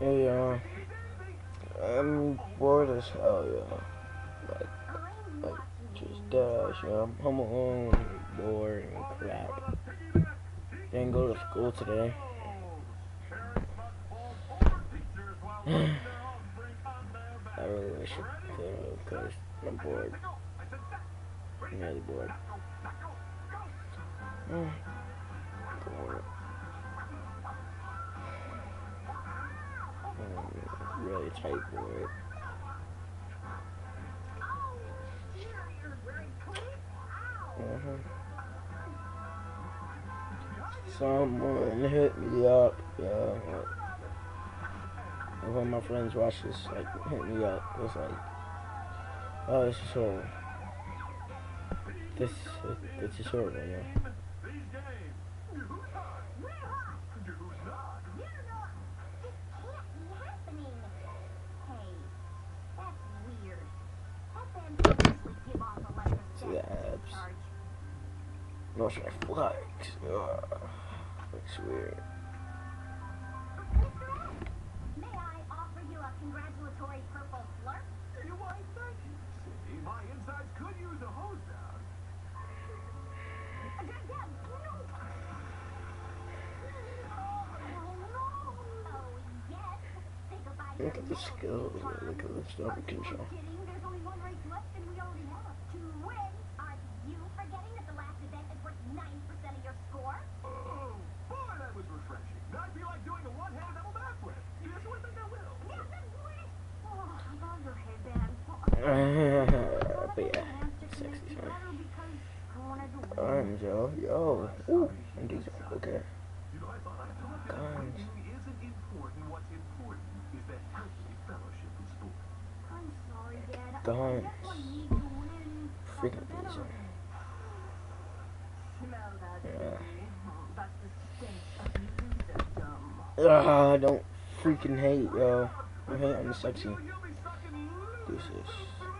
Hey, uh, I'm bored as hell, yo. Like, like, just dash, yo. I'm home alone, bored, and crap. Didn't go to school today. I really wish I could, because I'm bored. I'm really bored. Mm. Really tight bored. Uh-huh. Someone hit me up, yeah. Like, one of my friends watched this, like, hit me up. It's like, oh, this is horrible. This, this is horrible, yeah. Dad, no! Oh, yes. Say goodbye to Look at the your skills. Look at the stomach Are you control. But yeah, sexy son. Guns, yo. Yo. Ooh. And these are okay. I I Guns. sorry. Guns. Freaking these are. Yeah. system. Ah, don't freaking hate, yo. I hate I'm sexy. 谢谢。